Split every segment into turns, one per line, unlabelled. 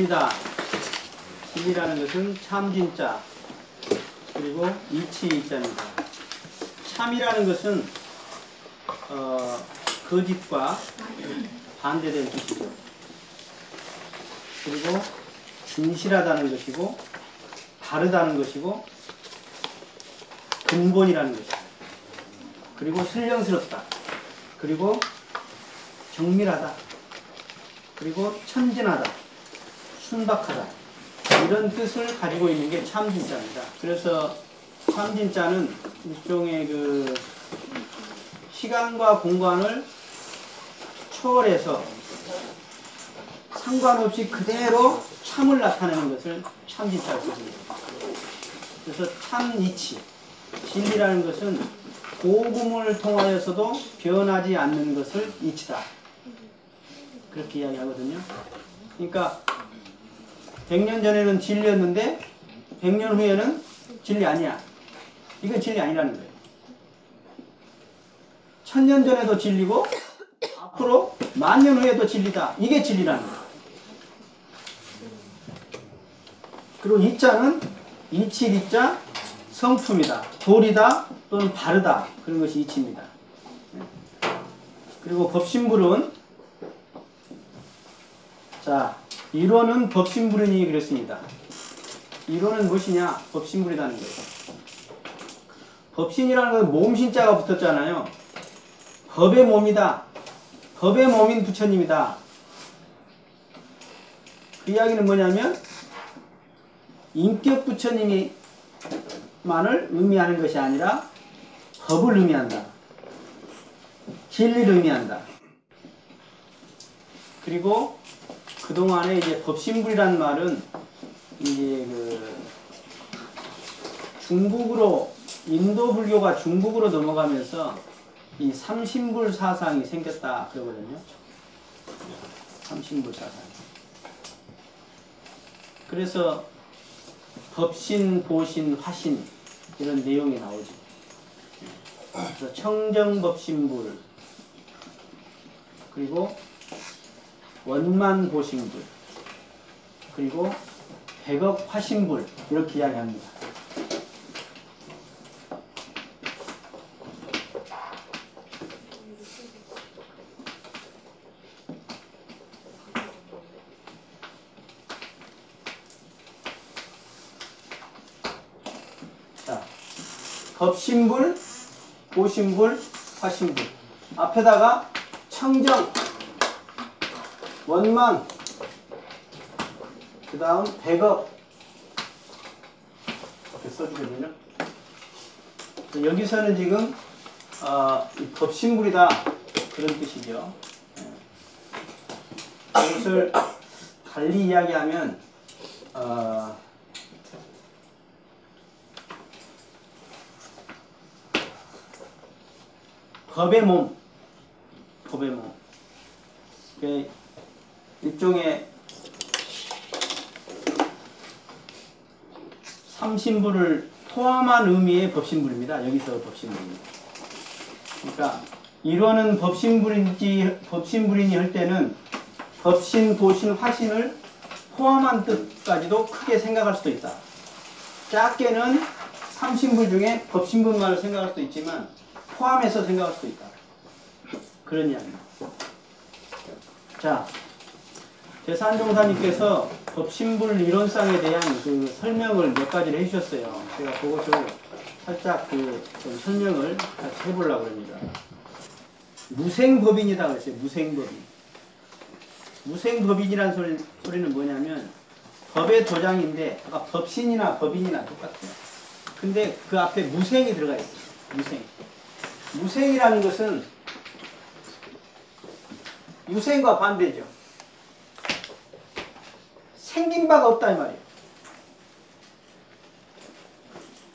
진짜 진리다. 진리라는 것은 참 진짜 그리고 이치 이자입니다. 참이라는 것은 어, 거짓과 반대된 뜻이죠. 그리고 진실하다는 것이고 바르다는 것이고 근본이라는 것이고 그리고 신령스럽다. 그리고 정밀하다. 그리고 천진하다 순박하다 이런 뜻을 가지고 있는 게 참진짜입니다 그래서 참진짜는 일종의 그 시간과 공간을 초월해서 상관없이 그대로 참을 나타내는 것을 참진짜로 썼습니다. 그래서 참이치, 진리라는 것은 고금을 통하여서도 변하지 않는 것을 이치다. 그렇게 이야기하거든요. 그러니까 100년 전에는 진리였는데 100년 후에는 진리 아니야. 이건 진리 아니라는 거예요. 천년 전에도 진리고 앞으로 만 년 후에도 진리다. 이게 진리라는 거예요. 그리고 이자는 이치리자 성품이다. 도리다 또는 바르다. 그런 것이 이치입니다. 그리고 법신불은 자 이론은 법신불이니 그랬습니다. 이론은 무엇이냐? 법신불이라는 거예요. 법신이라는 건 몸신자가 붙었잖아요. 법의 몸이다. 법의 몸인 부처님이다. 그 이야기는 뭐냐면 인격 부처님이 만을 의미하는 것이 아니라 법을 의미한다. 진리를 의미한다. 그리고 그동안에 이제 법신불이라는 말은 이제 그 중국으로 인도 불교가 중국으로 넘어가면서 이 삼신불 사상이 생겼다 그러거든요. 삼신불 사상. 그래서 법신, 보신, 화신 이런 내용이 나오죠. 그래서 청정법신불 그리고 원만 보신불 그리고 백억 화신불 이렇게 이야기합니다. 자, 법신불, 보신불, 화신불 앞에다가 청정, 원만, 그 다음 백업 이렇게 써주거든요. 여기서는 지금 어, 이 법신불이다 그런 뜻이죠. 예. 이것을 달리 이야기하면 어, 법의 몸, 법의 몸. 그 일종의 삼신부를 포함한 의미의 법신불입니다. 여기서 법신불입니다. 그러니까 이론은 법신불인지 법신불이니 할 때는 법신, 도신, 화신을 포함한 뜻까지도 크게 생각할 수도 있다. 작게는 삼신불 중에 법신불만을 생각할 수도 있지만 포함해서 생각할 수도 있다. 그런 이야기입니다. 자, 대산종사님께서 법신불 이론상에 대한 그 설명을 몇 가지를 해주셨어요. 제가 그것을 살짝 그좀 설명을 같이 해보려고 합니다. 무생법인이다 그랬어요. 무생법인. 무생법인이라는 소리, 소리는 뭐냐면 법의 도장인데 아까 법신이나 법인이나 똑같아요. 근데 그 앞에 무생이 들어가 있어요. 무생. 무생이라는 것은 유생과 반대죠. 생긴 바가 없다 이 말이에요.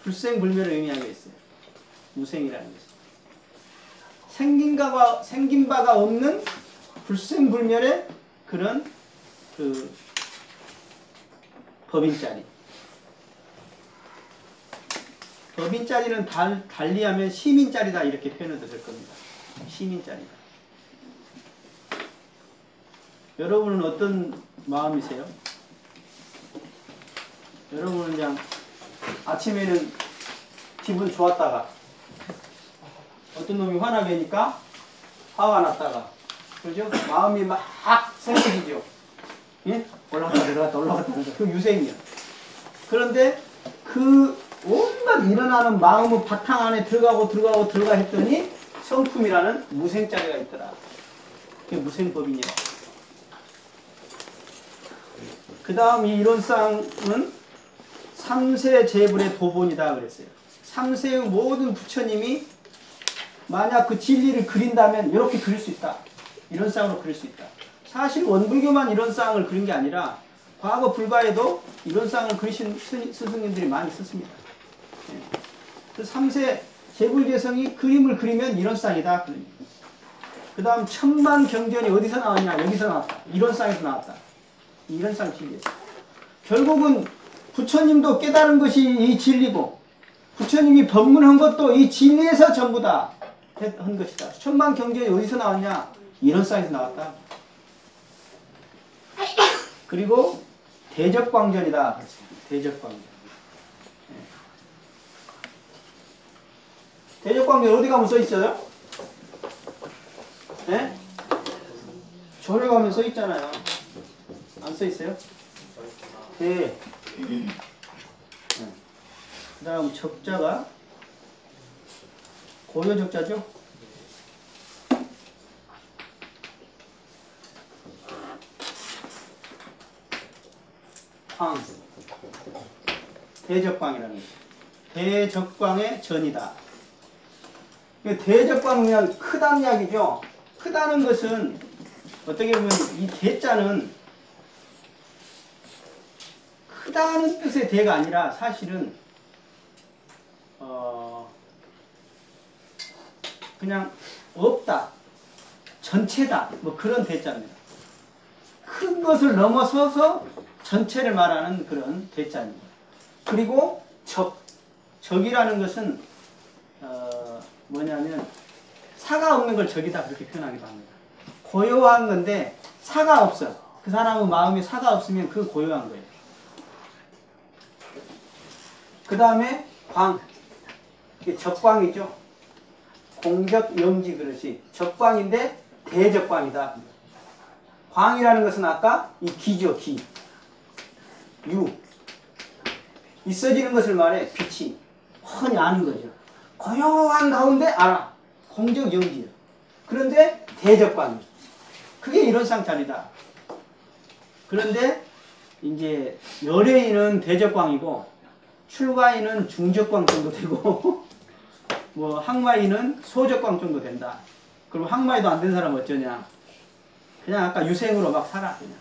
불생불멸을 의미하겠어요. 무생이라는 것은. 생긴 바가, 생긴 바가 없는 불생불멸의 그런 그 법인짜리. 법인짜리는 달, 달리하면 시민짜리다 이렇게 표현해도 될 겁니다. 시민짜리다. 여러분은 어떤 마음이세요? 여러분은 그냥 아침에는 기분 좋았다가 어떤 놈이 화나게 하니까 화가 났다가 그죠? 마음이 막 성급이죠. 예? 올라갔다 내려갔다 올라갔다 내려갔다 그 유생이야. 그런데 그 온갖 일어나는 마음의 바탕 안에 들어가고 들어가고 들어가 했더니 성품이라는 무생자리가 있더라. 그게 무생법이냐. 그 다음 이 이론상은 삼세 제불의 도본이다 그랬어요. 삼세의 모든 부처님이 만약 그 진리를 그린다면 이렇게 그릴 수 있다. 이런 쌍으로 그릴 수 있다. 사실 원불교만 이런 쌍을 그린 게 아니라 과거 불가에도 이런 쌍을 그리신 스- 스승님들이 많이 있었습니다. 예. 그 3세 제불개성이 그림을 그리면 이런 쌍이다. 그 다음 천만 경전이 어디서 나왔냐? 여기서 나왔다. 이런 쌍에서 나왔다. 이런 쌍 진리에서. 결국은 부처님도 깨달은 것이 이 진리고 부처님이 법문한 것도 이 진리에서 전부 다 한 것이다. 천만 경전이 어디서 나왔냐? 이런 쌍에서 나왔다. 그리고 대적광전이다. 대적광전. 예. 대적광전 어디 가면 써 있어요? 예? 절에 가면 써 있잖아요. 안 써 있어요? 네. 그 다음 적자가 고요 적자죠? 황. 대적광이라는 거죠. 대적광의 전이다. 그 대적광이면 크다는 이야기죠. 크다는 것은 어떻게 보면 이 대자는 크다는 뜻의 대가 아니라 사실은 어 그냥 없다, 전체다 뭐 그런 대자입니다. 큰 것을 넘어서서 전체를 말하는 그런 대자입니다. 그리고 적, 적이라는 것은 어, 뭐냐면 사가 없는 걸 적이다 그렇게 표현하기도 합니다. 고요한 건데 사가 없어. 그 사람은 마음에 사가 없으면 그 고요한 거예요. 그 다음에 광. 이게 적광이죠. 공적 영지 그릇이 적광인데 대적광이다. 광이라는 것은 아까 이 기죠, 기. 유. 있어지는 것을 말해, 빛이. 훤히 아는 거죠. 고요한 가운데 알아. 공적 영지야. 그런데 대적광. 그게 이런 상탈이다. 그런데 이제 열애인은 대적광이고 출가인은 중적광 정도 되고 뭐 항마인은 소적광 정도 된다. 그리고 항마이도 안 된 사람 어쩌냐? 그냥 아까 유생으로 막 살아 그냥.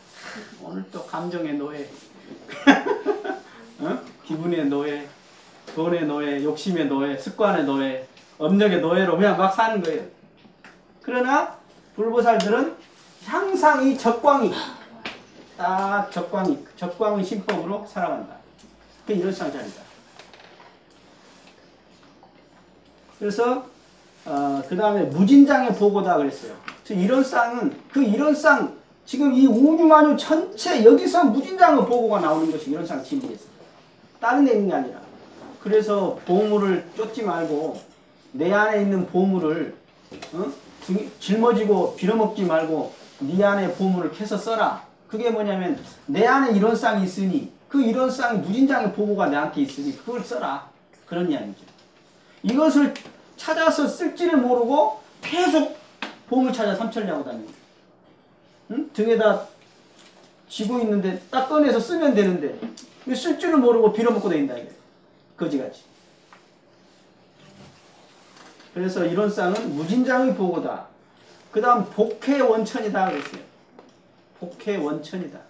오늘 또 감정의 노예, 어? 기분의 노예, 돈의 노예, 욕심의 노예, 습관의 노예, 업력의 노예로 그냥 막 사는 거예요. 그러나 불보살들은 항상 이 적광이 딱 적광이 적광의 신법으로 살아간다. 그 이런 상자입니다. 그래서 어, 그 다음에 무진장의 보고다 그랬어요. 즉 이런 쌍은 그 이런 쌍 지금 이 우주만유 전체 여기서 무진장의 보고가 나오는 것이 이런 쌍 진리에서 다른 데 있는 게 아니라 그래서 보물을 쫓지 말고 내 안에 있는 보물을 어? 등- 짊어지고 빌어먹지 말고 네 안에 보물을 캐서 써라. 그게 뭐냐면 내 안에 이런 쌍이 있으니 그 이런 쌍 무진장의 보고가 내한테 있으니 그걸 써라. 그런 이야기죠. 이것을 찾아서 쓸지를 모르고 계속 보물 찾아 삼천리 하고 다니는 거예요. 응? 등에다 쥐고 있는데 딱 꺼내서 쓰면 되는데 쓸 줄을 모르고 빌어먹고 다닌다 이게 거지같이. 그래서 이런 쌍은 무진장의 보고다. 그 다음 복해 원천이다 그랬어요. 복해 원천이다.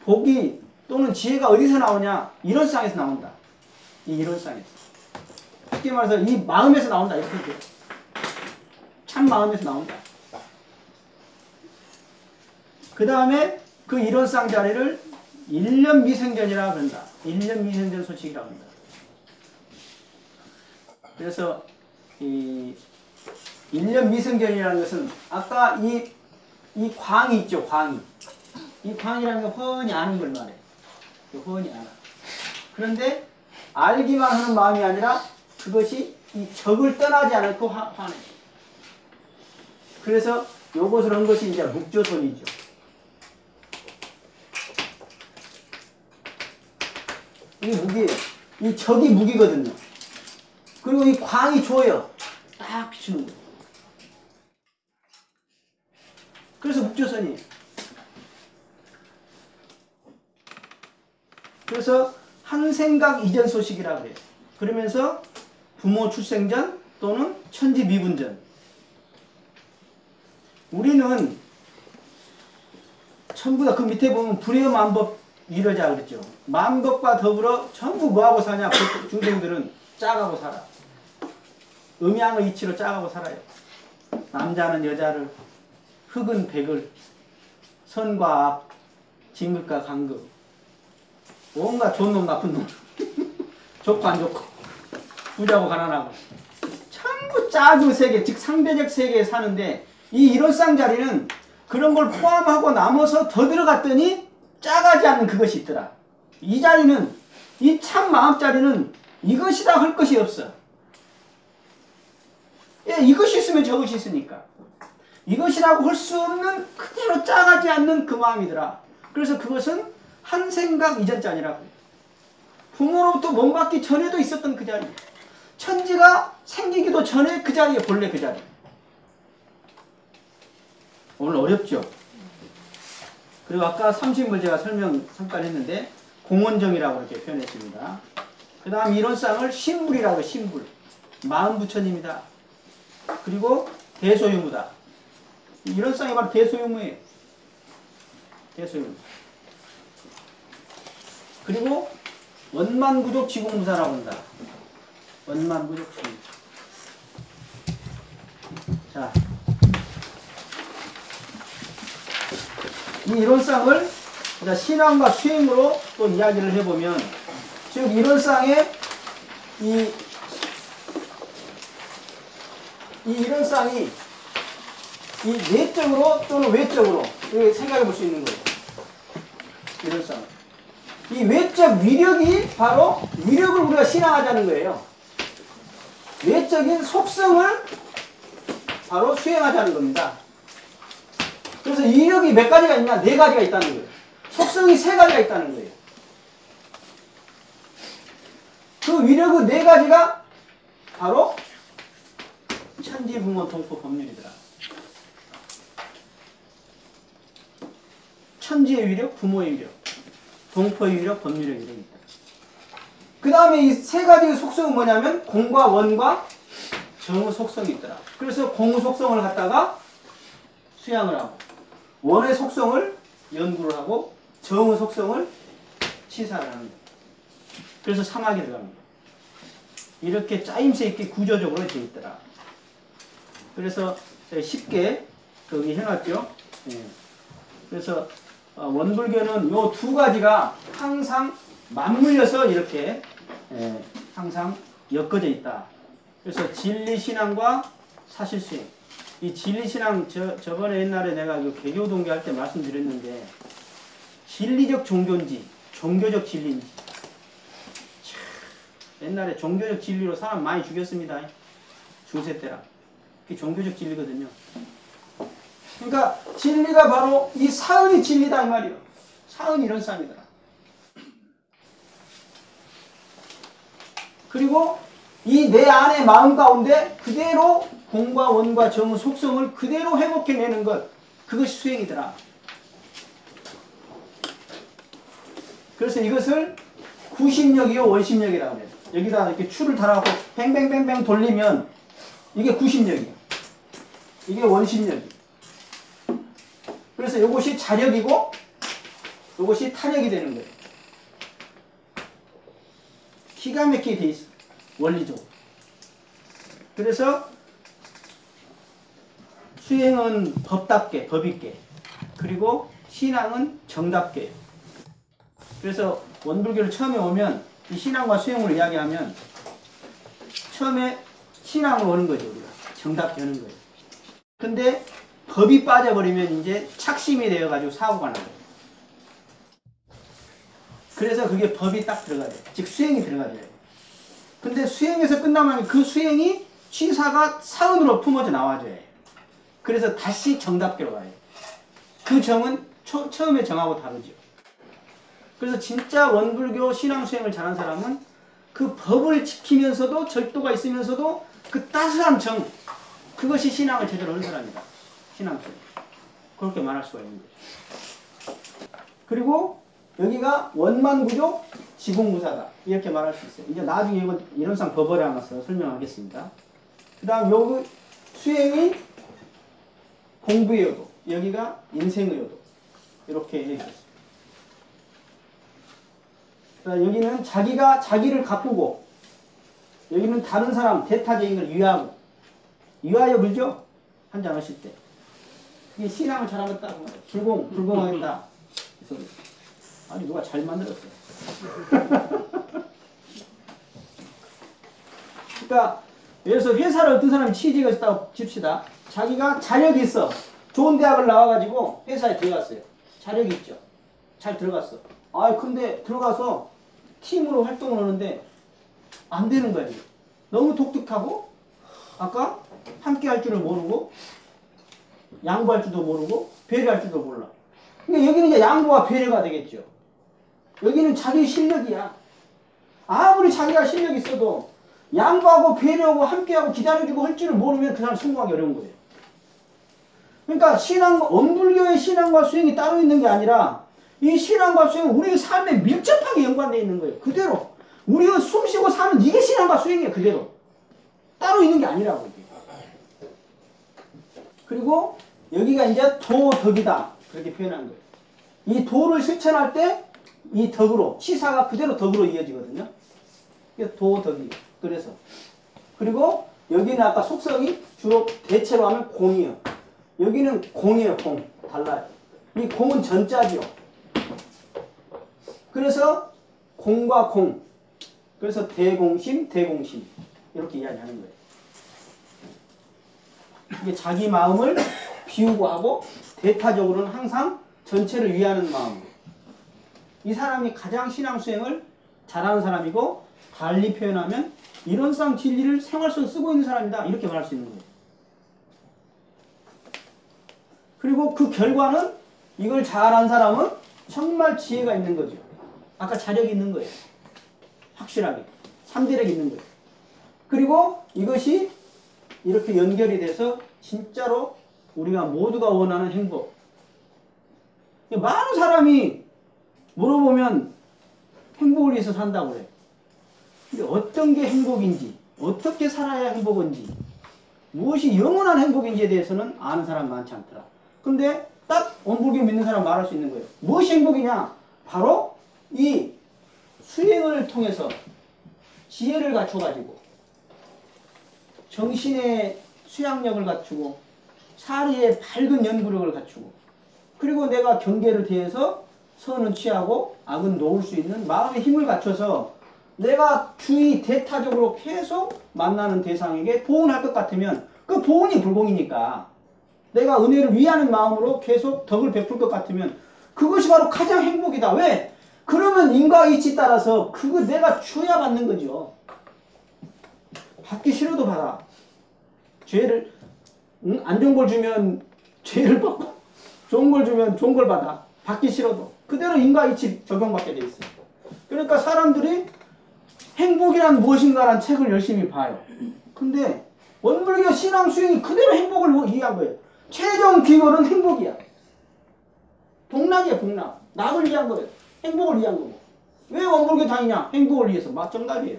복이 또는 지혜가 어디서 나오냐? 이런 쌍에서 나온다. 이 이런 쌍에서. 쉽게 말해서 이 마음에서 나온다. 이렇게. 참 마음에서 나온다. 그 다음에 그쌍 자리를 일년 미생전이라 그런다. 일년 미생전 소식이라고 한다. 그래서 이 일년 미생전이라는 것은 아까 이, 이 광이 있죠, 광이. 이 광이라는 건 훤히 아는 걸 말해. 그 훤히 알아. 그런데 알기만 하는 마음이 아니라 그것이 이 적을 떠나지 않고 화, 화내. 그래서 요것을 한 것이 이제 묵조선이죠. 이게 무기예요. 이 적이 무기거든요. 그리고 이 광이 줘요. 딱 비추는 거예요. 그래서 묵조선이에요. 그래서 한 생각 이전 소식이라고 해요. 그러면서 부모 출생 전 또는 천지 미분 전. 우리는 전부 다 그 밑에 보면 불의의 만법 이러자 그랬죠. 만법과 더불어 전부 뭐하고 사냐? 그 중생들은 짜가고 살아. 음양의 이치로 짜가고 살아요. 남자는 여자를, 흑은 백을, 선과 악, 진급과 강급. 온갖 좋은 놈 나쁜 놈. 좋고 안 좋고. 부자고 가난하고. 전부 짜주 세계, 즉 상대적 세계에 사는데 이 일월상 자리는 그런 걸 포함하고 남아서 더 들어갔더니 짜가지 않는 그것이 있더라. 이 자리는 이 참 마음 자리는 이것이다 할 것이 없어. 예, 이것이 있으면 저것이 있으니까. 이것이라고 할 수 없는 그대로 짜가지 않는 그 마음이더라. 그래서 그것은 한 생각 이전 자리라고. 부모로부터 몸받기 전에도 있었던 그 자리. 천지가 생기기도 전에 그 자리에 본래 그 자리. 오늘 어렵죠? 그리고 아까 삼신물 제가 설명 잠깐 했는데 공원정이라고 이렇게 표현했습니다. 그 다음 이론상을 신불이라고 해요, 신불. 마음부처님이다. 그리고 대소유무다. 이론상이 바로 대소유무예요. 대소유무. 그리고 원만구족 지공무사라고 한다. 원만구족 지공무사. 자, 이 이론상을 신앙과 수행으로 또 이야기를 해보면 즉 이론상의 이, 이 이론상이 이 내적으로 또는 외적으로 생각해 볼 수 있는 거예요. 이론상. 이 외적 위력이 바로 위력을 우리가 신앙하자는 거예요. 외적인 속성을 바로 수행하자는 겁니다. 그래서 위력이 몇 가지가 있냐? 네 가지가 있다는 거예요. 속성이 세 가지가 있다는 거예요. 그 위력의 네 가지가 바로 천지 부모 동포 법률이더라. 천지의 위력, 부모의 위력, 위력, 법률의 위력이 있다. 그 다음에 이 세 가지의 속성은 뭐냐면 공과 원과 정의 속성이 있더라. 그래서 공의 속성을 갖다가 수양을 하고 원의 속성을 연구를 하고 정의 속성을 치사를 합니다. 그래서 사막에 들어갑니다. 이렇게 짜임새 있게 구조적으로 되어 있더라. 그래서 쉽게 거기 해놨죠. 예. 그래서 어, 원불교는 요 두 가지가 항상 맞물려서 이렇게 예, 항상 엮어져 있다. 그래서 진리신앙과 사실수행. 이 진리신앙 저, 저번에 옛날에 내가 그 개교 동기 할 때 말씀드렸는데 진리적 종교인지 종교적 진리인지 참, 옛날에 종교적 진리로 사람 많이 죽였습니다. 중세 때라. 그게 종교적 진리거든요. 그러니까 진리가 바로 이 사은이 진리다 이 말이요. 사은이 이런 사람이더라. 그리고 이 내 안의 마음 가운데 그대로 공과 원과 정의 속성을 그대로 회복해내는 것 그것이 수행이더라. 그래서 이것을 구심력이요 원심력이라고 해요. 여기다 이렇게 추를 달아갖고 뱅뱅뱅뱅 돌리면 이게 구심력이에요. 이게 원심력이에요. 그래서 이것이 자력이고 이것이 탄력이 되는 거예요. 기가 막히게 돼 있어. 원리적으로. 그래서 수행은 법답게, 법있게. 그리고 신앙은 정답게. 그래서 원불교를 처음에 오면 이 신앙과 수행을 이야기하면 처음에 신앙을 오는 거죠, 우리가. 정답게 하는 거예요. 근데 법이 빠져버리면 이제 착심이 되어가지고 사고가 나요. 그래서 그게 법이 딱 들어가야 돼. 즉 수행이 들어가야 돼. 근데 수행에서 끝나면 그 수행이 취사가 사은으로 품어져 나와줘야 해. 그래서 다시 정답계로 가야 돼. 그 정은 초, 처음에 정하고 다르죠. 그래서 진짜 원불교 신앙 수행을 잘한 사람은 그 법을 지키면서도 절도가 있으면서도 그 따스한 정 그것이 신앙을 제대로 한 사람이다. 신앙 수행. 그렇게 말할 수가 있는 거죠. 그리고 여기가 원만구조 지공무사다. 이렇게 말할 수 있어요. 이제 나중에 이거 이론상 법어에 남아서 설명하겠습니다. 그 다음 여기 수행이 공부의 요도, 여기가 인생의 요도. 이렇게 얘기했습니다. 여기는 자기가 자기를 가꾸고 여기는 다른 사람 대타적인 걸 위하고 위하여 불죠? 한잔 하실 때 이게 신앙을 잘하겠다 불공 불공하겠다. 그래서 아니 누가 잘 만들었어. 그러니까 예를 들어서 회사를 어떤 사람이 취직을 했다고 칩시다. 자기가 자력이 있어. 좋은 대학을 나와가지고 회사에 들어갔어요. 자력이 있죠. 잘 들어갔어. 아 근데 들어가서 팀으로 활동을 하는데 안 되는 이게. 너무 독특하고 아까 함께 할 줄을 모르고 양보할 줄도 모르고 배려할 줄도 몰라 그러니까 여기는 이제 양보와 배려가 되겠죠 여기는 자기 실력이야 아무리 자기가 실력 있어도 양보하고 배려하고 함께하고 기다려주고 할 줄을 모르면 그 사람 성공하기 어려운 거예요 그러니까 신앙, 원불교의 신앙과 수행이 따로 있는 게 아니라 이 신앙과 수행은 우리 삶에 밀접하게 연관되어 있는 거예요. 그대로. 우리가 숨 쉬고 사는 이게 신앙과 수행이에요. 그대로. 따로 있는 게 아니라고. 이게. 그리고 여기가 이제 도덕이다. 그렇게 표현한 거예요. 이 도를 실천할 때 이 덕으로, 시사가 그대로 덕으로 이어지거든요. 도덕이. 그래서. 그리고 여기는 아까 속성이 주로 대체로 하면 공이에요. 여기는 공이에요, 공. 달라요. 이 공은 전자죠. 그래서 공과 공. 그래서 대공심, 대공심. 이렇게 이야기하는 거예요. 이게 자기 마음을 비우고 하고 대타적으로는 항상 전체를 위하는 마음. 이 사람이 가장 신앙 수행을 잘하는 사람이고 달리 표현하면 이론상 진리를 생활 속에 쓰고 있는 사람이다. 이렇게 말할 수 있는 거예요. 그리고 그 결과는 이걸 잘한 사람은 정말 지혜가 있는 거죠. 아까 자력이 있는 거예요. 확실하게. 삼대력이 있는 거예요. 그리고 이것이 이렇게 연결이 돼서 진짜로 우리가 모두가 원하는 행복. 많은 사람이 물어보면 행복을 위해서 산다고 그래. 근데 어떤 게 행복인지, 어떻게 살아야 행복인지, 무엇이 영원한 행복인지에 대해서는 아는 사람 많지 않더라. 근데 딱 원불교 믿는 사람 말할 수 있는 거예요. 무엇이 행복이냐? 바로 이 수행을 통해서 지혜를 갖춰가지고 정신의 수양력을 갖추고 사리의 밝은 연구력을 갖추고 그리고 내가 경계를 대해서 선은 취하고 악은 놓을 수 있는 마음의 힘을 갖춰서 내가 주의 대타적으로 계속 만나는 대상에게 보은할 것 같으면 그 보은이 불공이니까 내가 은혜를 위하는 마음으로 계속 덕을 베풀 것 같으면 그것이 바로 가장 행복이다. 왜? 그러면 인과이치 따라서 그거 내가 줘야 받는 거죠. 받기 싫어도 받아. 죄를 응? 안 좋은 걸 주면 죄를 받고 좋은 걸 주면 좋은 걸 받아. 받기 싫어도 그대로 인과이치 적용받게 돼 있어요. 그러니까 사람들이 행복이란 무엇인가라는 책을 열심히 봐요. 근데 원불교 신앙 수행이 그대로 행복을 이해한 거예요. 최종 기원은 행복이야. 복락이야, 복락. 낙을 위한 거예요. 행복을 위한 거고. 왜 원불교 다니냐? 행복을 위해서. 맞 정답이에요.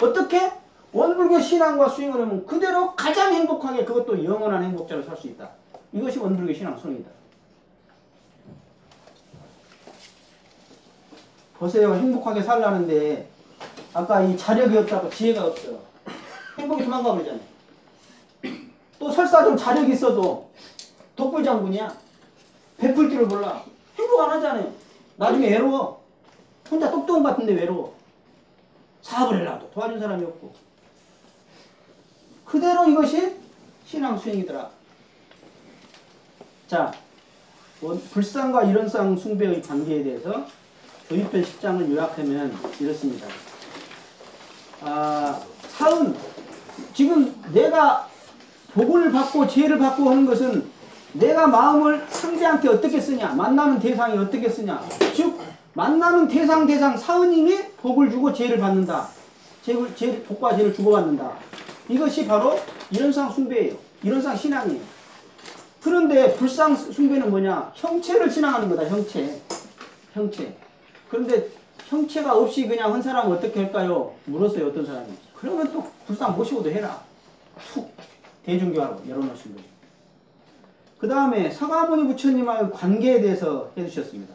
어떻게? 원불교 신앙과 수행을 하면 그대로 가장 행복하게 그것도 영원한 행복자로 살 수 있다. 이것이 원불교 신앙 수행이다. 보세요. 행복하게 살라는데 아까 이 자력이 없다고 지혜가 없어요. 행복이 도망가 버리잖아요. 또 설사 좀 자력이 있어도 독불장군이야. 베풀 줄을 몰라. 행복 안 하잖아요. 나중에 외로워. 혼자 똑똑한 것 같은데 외로워. 사업을 해라도 도와준 사람이 없고. 그대로 이것이 신앙 수행이더라. 자, 뭐 불상과 이론상 숭배의 관계에 대해서 도입편 10장을 요약하면 이렇습니다. 아, 사은 지금 내가 복을 받고 지혜를 받고 하는 것은 내가 마음을 상대한테 어떻게 쓰냐 만나는 대상이 어떻게 쓰냐 즉 만나는 대상 대상 사은님이 복을 주고 지혜를 받는다 제, 제, 복과 지혜를 주고받는다 이것이 바로 이런상 숭배예요. 이런상 신앙이에요. 그런데 불상 숭배는 뭐냐? 형체를 신앙하는 거다 형체. 형체. 그런데 형체가 없이 그냥 한 사람은 어떻게 할까요? 물었어요 어떤 사람이. 그러면 또 불상 모시고도 해라. 툭 대중교화로 열어놓으신 거죠. 그 다음에 서가모니 부처님과의 관계에 대해서 해주셨습니다.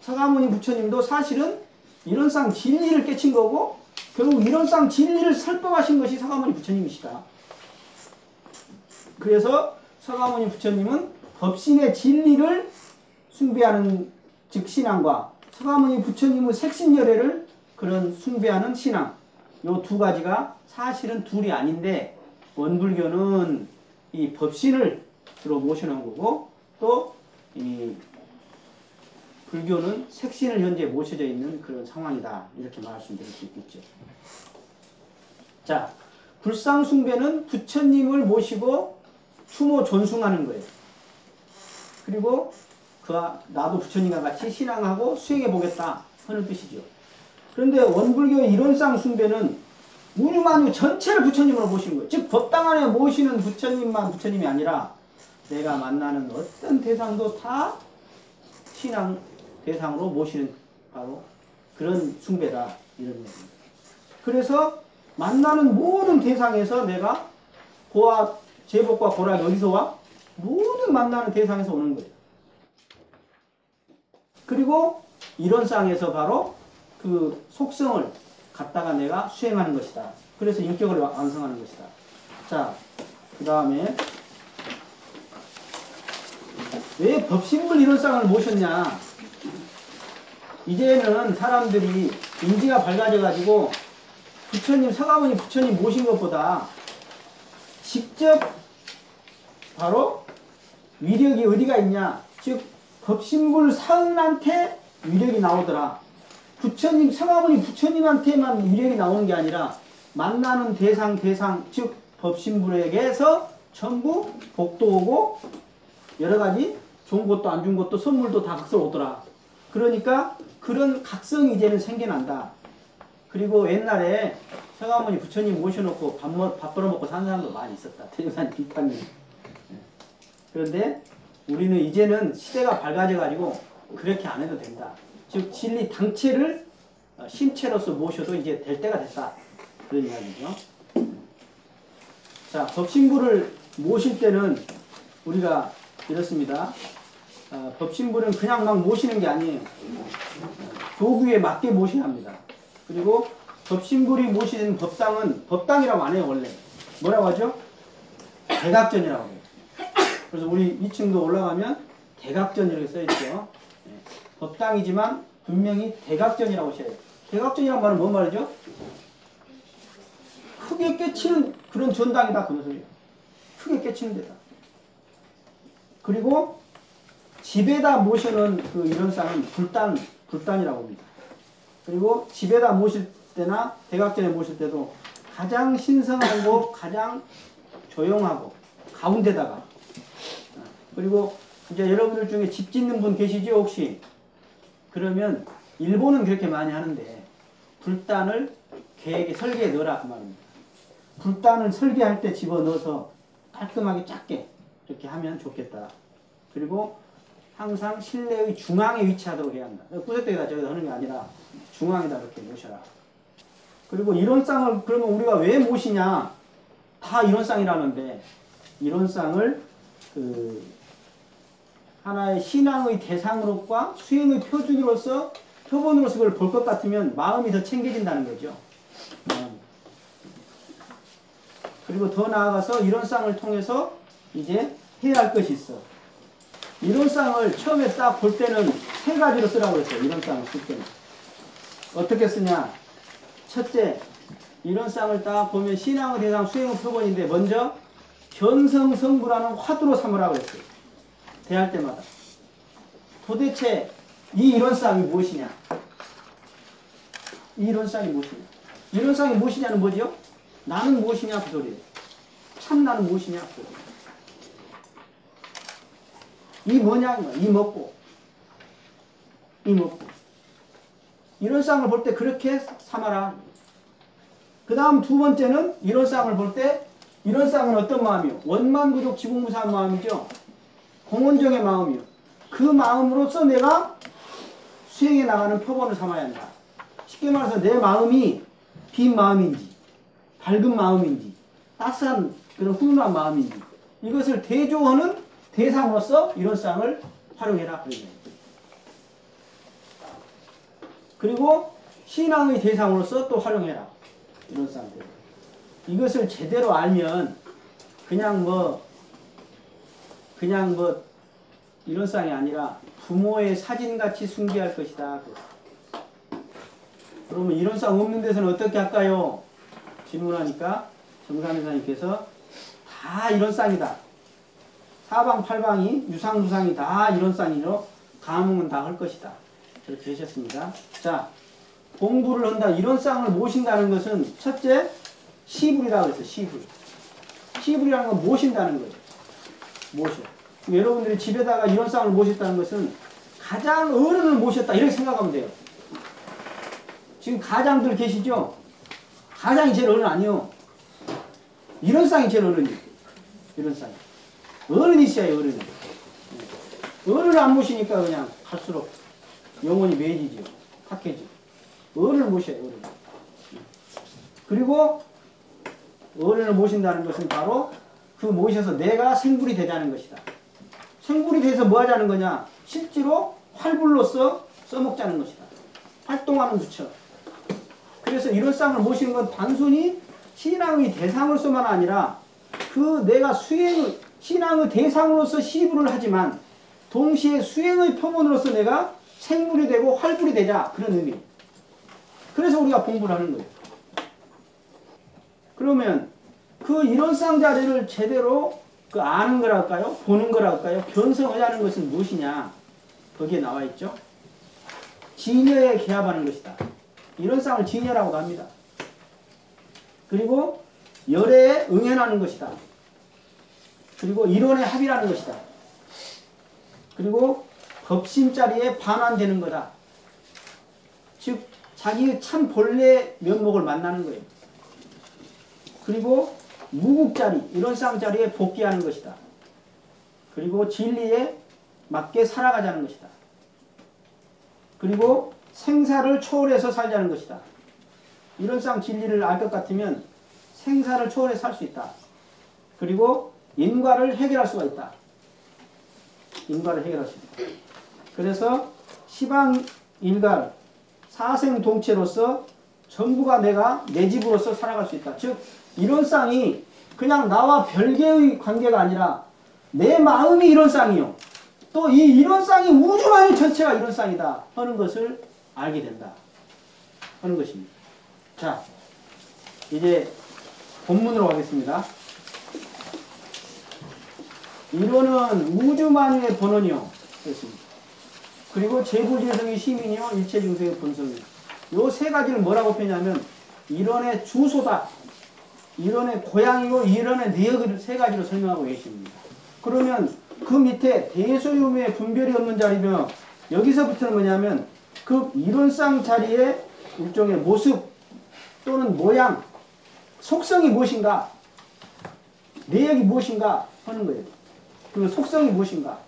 서가모니 부처님도 사실은 이런상 진리를 깨친 거고 결국 이런상 진리를 설법하신 것이 서가모니 부처님이시다. 그래서 서가모니 부처님은 법신의 진리를 숭배하는 즉 신앙과 서가모니 부처님의 색신열애를 그런 숭배하는 신앙 요 두 가지가 사실은 둘이 아닌데 원불교는 이 법신을 주로 모셔놓은 거고 또이 불교는 색신을 현재 모셔져 있는 그런 상황이다 이렇게 말씀드릴 수 있겠죠. 자 불상숭배는 부처님을 모시고 추모 존숭하는 거예요. 그리고 그와 나도 부처님과 같이 신앙하고 수행해 보겠다 하는 뜻이죠. 그런데 원불교의 이론상 숭배는 무유만유 전체를 부처님으로 모시는 거예요. 즉 법당 안에 모시는 부처님만 부처님이 아니라 내가 만나는 어떤 대상도 다 신앙 대상으로 모시는 바로 그런 숭배다 이런 얘기입니다. 그래서 만나는 모든 대상에서 내가 고와 제복과 고락이 어디서 와? 모든 만나는 대상에서 오는 거예요. 그리고 이런 쌍에서 바로 그 속성을 갖다가 내가 수행하는 것이다. 그래서 인격을 완성하는 것이다. 자, 그 다음에 왜 법신불 이론상을 모셨냐? 이제는 사람들이 인지가 밝아져가지고 부처님, 서가모니 부처님 모신 것보다 직접 바로 위력이 어디가 있냐? 즉 법신불 사은한테 위력이 나오더라. 부처님, 서가모니 부처님한테만 위력이 나오는 게 아니라 만나는 대상, 대상, 즉 법신불에게서 전부 복도 오고 여러 가지 좋은 것도 안 좋은 것도 선물도 다 각설 오더라. 그러니까 그런 각성이 이제는 생겨난다. 그리고 옛날에 서가모니 부처님 모셔놓고 밥, 먹, 밥 벌어먹고 사는 사람도 많이 있었다. 태조산 비판이. 그런데 우리는 이제는 시대가 밝아져가지고 그렇게 안 해도 된다. 즉 진리 당체를 신체로서 모셔도 이제 될 때가 됐다. 그런 이야기죠. 자, 법신부를 모실 때는 우리가 이렇습니다. 어, 법신부는 그냥 막 모시는 게 아니에요. 도구에 맞게 모셔야 합니다. 그리고 법신불이 모시는 법당은 법당이라고 안 해요 원래. 뭐라고 하죠? 대각전이라고 해요. 그래서 우리 2층도 올라가면 대각전 이렇게 써있죠. 네. 법당이지만 분명히 대각전이라고 하셔야 돼요. 대각전이란 말은 뭔 말이죠? 크게 깨치는 그런 전당이다 그 소리예요. 크게 깨치는 데다. 그리고 집에다 모시는 그 이런상은 불단, 불단이라고 합니다. 그리고 집에다 모실 때나 대각전에 모실 때도 가장 신성하고 가장 조용하고 가운데다가 그리고 이제 여러분들 중에 집 짓는 분 계시죠 혹시 그러면 일본은 그렇게 많이 하는데 불단을 계획에 설계에 넣어라 그 말입니다. 불단을 설계할 때 집어넣어서 깔끔하게 작게 이렇게 하면 좋겠다. 그리고 항상 실내의 중앙에 위치하도록 해야 한다. 구석대기다 저기다 하는 게 아니라 중앙에다 이렇게 모셔라. 그리고 이론상을 그러면 우리가 왜 모시냐? 다 이론상이라는데 이론상을 그 하나의 신앙의 대상으로과 수행의 표준으로서 표본으로서 그걸 볼 것 같으면 마음이 더 챙겨진다는 거죠. 그리고 더 나아가서 이론상을 통해서 이제 해야 할 것이 있어. 이론상을 처음에 딱 볼 때는 세 가지로 쓰라고 했어요. 이론상을 쓸 때는. 어떻게 쓰냐? 첫째, 이론상을 딱 보면 신앙의 대상 수행의 표본인데 먼저 견성성부라는 화두로 삼으라고 했어요. 대할 때마다. 도대체 이 이론상이 무엇이냐? 이 이론상이 무엇이냐? 이론상이 무엇이냐는 뭐죠? 나는 무엇이냐 그 소리예요. 참 나는 무엇이냐 그 소리예요. 이 뭐냐 이 먹고 이 먹고 이런 쌍을 볼 때 그렇게 삼아라. 그 다음 두 번째는 이런 쌍을 볼 때 이런 쌍은 어떤 마음이요? 원만부족 지공무사한 마음이죠. 공원정의 마음이요. 그 마음으로서 내가 수행해 나가는 표본을 삼아야 한다. 쉽게 말해서 내 마음이 빈 마음인지 밝은 마음인지 따스한 그런 훈훈한 마음인지 이것을 대조하는 대상으로서 이런 쌍을 활용해라. 거예요. 그리고 신앙의 대상으로서 또 활용해라. 이런 쌍들. 이것을 제대로 알면 그냥 뭐 그냥 뭐 이런 쌍이 아니라 부모의 사진같이 순기할 것이다. 그러면 이런 쌍 없는 데서는 어떻게 할까요? 질문하니까 정삼회사님께서 다 이런 쌍이다. 사방 팔방이 유상무상이 다 이런 쌍이로 감흥은 다 할 것이다. 그렇게 하셨습니다. 자, 공부를 한다. 이런 쌍을 모신다는 것은 첫째, 시불이라고 해서 시불. 시불이라는 건 모신다는 거죠. 모셔. 여러분들이 집에다가 이런 쌍을 모셨다는 것은 가장 어른을 모셨다. 이렇게 생각하면 돼요. 지금 가장들 계시죠? 가장이 제일 어른 아니요. 이런 쌍이 제일 어른이에요. 이런 쌍이. 어른이셔야 어른이. 어른을 안 모시니까 그냥 갈수록 영혼이 매지죠. 탁해지고. 어른을 모셔야 어른. 그리고 어른을 모신다는 것은 바로 그 모셔서 내가 생불이 되자는 것이다. 생불이 돼서 뭐 하자는 거냐? 실제로 활불로서 써먹자는 것이다. 활동하는 수처. 그래서 이런 쌍을 모시는 건 단순히 신앙의 대상으로서만 아니라 그 내가 수행의 신앙의 대상으로서 시부를 하지만 동시에 수행의 표본으로서 내가 생물이 되고 활불이 되자 그런 의미. 그래서 우리가 공부를 하는 거예요. 그러면 그 이론상 자리를 제대로 그 아는 거랄까요? 보는 거랄까요? 변성하자는 것은 무엇이냐? 거기에 나와 있죠. 진여에 개합하는 것이다. 이론상을 진여라고 합니다. 그리고 열애에 응연하는 것이다. 그리고 이론의 합이라는 것이다. 그리고 법심자리에 반환되는 거다. 즉 자기의 참 본래 면목을 만나는 거예요. 그리고 무국자리, 이런 쌍자리에 복귀하는 것이다. 그리고 진리에 맞게 살아가자는 것이다. 그리고 생사를 초월해서 살자는 것이다. 이런 쌍 진리를 알 것 같으면 생사를 초월해 살 수 있다. 그리고 인과를 해결할 수가 있다. 인과를 해결할 수 있다. 그래서 시방 일갈 사생 동체로서 전부가 내가 내 집으로서 살아갈 수 있다. 즉 이런 쌍이 그냥 나와 별개의 관계가 아니라 내 마음이 이런 쌍이요. 또 이 이런 쌍이 우주만의 전체가 이런 쌍이다 하는 것을 알게 된다 하는 것입니다. 자 이제 본문으로 가겠습니다. 이론은 우주만유의 본원이요. 그렇습니다. 그리고 재부재성의 시민이요. 일체중생의 본성이요. 요 세 가지를 뭐라고 표현하면 이론의 주소다. 이론의 고향이고 이론의 내역을 세 가지로 설명하고 계십니다. 그러면 그 밑에 대소유무의 분별이 없는 자리며 여기서부터는 뭐냐면 그 이론상 자리의 일종의 모습 또는 모양 속성이 무엇인가 내역이 무엇인가 하는 거예요. 그 속성이 무엇인가